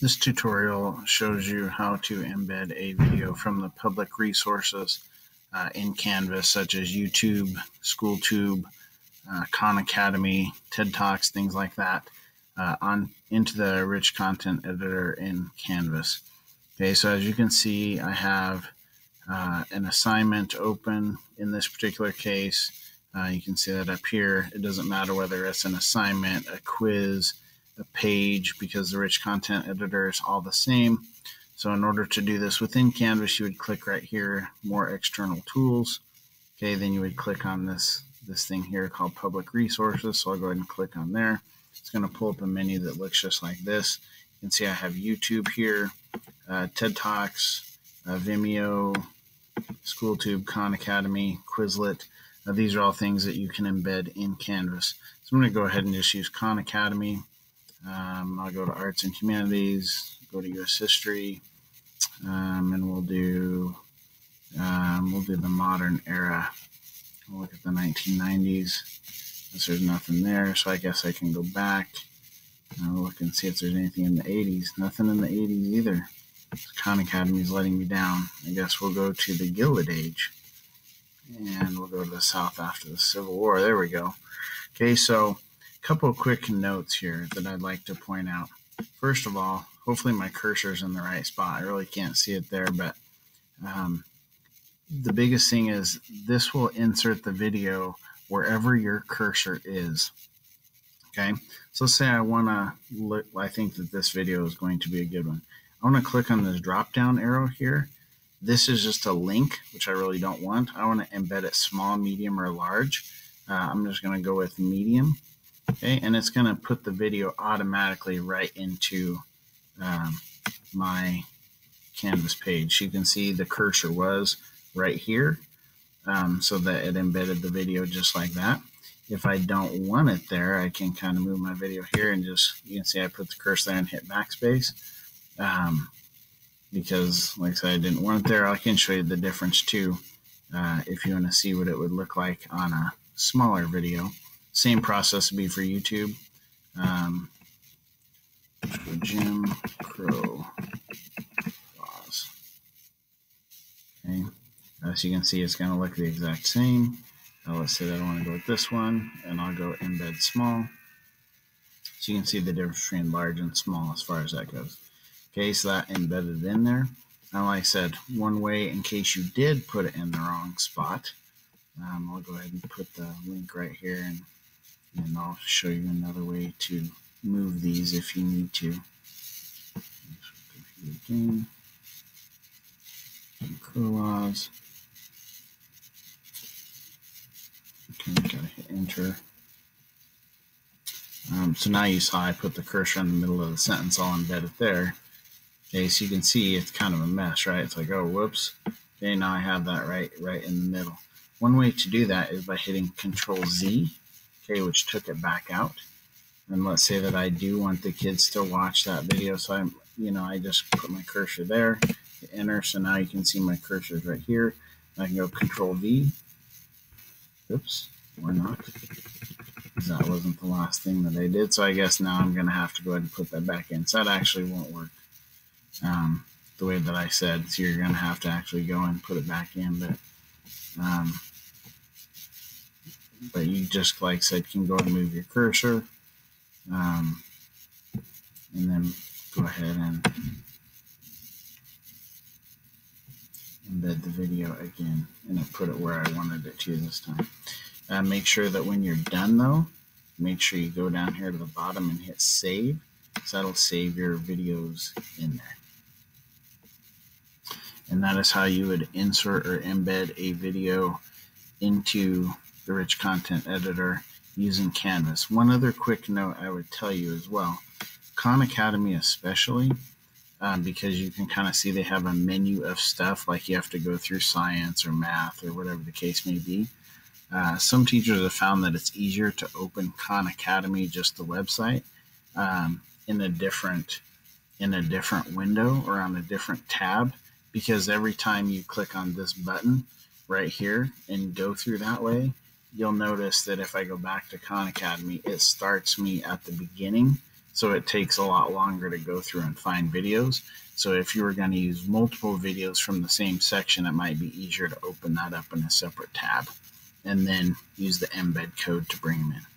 This tutorial shows you how to embed a video from the public resources uh, in Canvas, such as YouTube, SchoolTube, uh, Khan Academy, TED Talks, things like that, uh, on into the rich content editor in Canvas. Okay, so as you can see, I have uh, an assignment open in this particular case. Uh, you can see that up here. It doesn't matter whether it's an assignment, a quiz, a page because the rich content editor is all the same. So in order to do this within Canvas, you would click right here, more external tools. Okay, then you would click on this, this thing here called public resources. So I'll go ahead and click on there. It's going to pull up a menu that looks just like this. You can see I have YouTube here, uh, TED Talks, uh, Vimeo, SchoolTube, Khan Academy, Quizlet. Uh, these are all things that you can embed in Canvas. So I'm going to go ahead and just use Khan Academy. Um, I'll go to arts and humanities, go to U.S. history, um, and we'll do um, we'll do the modern era. We'll look at the 1990s. Since there's nothing there, so I guess I can go back and look and see if there's anything in the 80s. Nothing in the 80s either. Khan Academy is letting me down. I guess we'll go to the Gilded Age, and we'll go to the South after the Civil War. There we go. Okay, so couple quick notes here that I'd like to point out. First of all, hopefully my cursor's in the right spot. I really can't see it there, but um, the biggest thing is this will insert the video wherever your cursor is. Okay, so let's say I want to look, I think that this video is going to be a good one. I want to click on this drop down arrow here. This is just a link, which I really don't want. I want to embed it small, medium, or large. Uh, I'm just going to go with medium Okay, and it's going to put the video automatically right into um, my Canvas page. You can see the cursor was right here um, so that it embedded the video just like that. If I don't want it there, I can kind of move my video here and just, you can see I put the cursor there and hit backspace. Um, because, like I said, I didn't want it there. I can show you the difference too uh, if you want to see what it would look like on a smaller video. Same process would be for YouTube. Um, Jim Crow laws. Okay, as you can see, it's going to look the exact same. Now let's say that I want to go with this one, and I'll go embed small. So you can see the difference between large and small as far as that goes. Okay, so that embedded in there. Now, like I said, one way in case you did put it in the wrong spot, um, I'll go ahead and put the link right here and and I'll show you another way to move these if you need to. Again, Crow laws. Okay, gotta hit enter. Um, so now you saw I put the cursor in the middle of the sentence, I'll embed it there. Okay, so you can see it's kind of a mess, right? It's like, oh, whoops. Okay, now I have that right, right in the middle. One way to do that is by hitting Control Z okay, which took it back out. And let's say that I do want the kids to watch that video. So I'm, you know, I just put my cursor there, enter. So now you can see my cursor right here. I can go control V. Oops, or not. That wasn't the last thing that I did. So I guess now I'm going to have to go ahead and put that back in. So that actually won't work um, the way that I said. So you're going to have to actually go and put it back in. But um, but you just like I said can go and move your cursor um, and then go ahead and embed the video again and I put it where I wanted it to this time. Uh, make sure that when you're done though, make sure you go down here to the bottom and hit save. So that'll save your videos in there. And that is how you would insert or embed a video into the rich content editor using Canvas. One other quick note I would tell you as well Khan Academy, especially, um, because you can kind of see they have a menu of stuff like you have to go through science or math or whatever the case may be. Uh, some teachers have found that it's easier to open Khan Academy, just the website, um, in a different in a different window or on a different tab because every time you click on this button right here and go through that way, you'll notice that if I go back to Khan Academy, it starts me at the beginning So it takes a lot longer to go through and find videos. So if you were going to use multiple videos from the same section, it might be easier to open that up in a separate tab and then use the embed code to bring them in.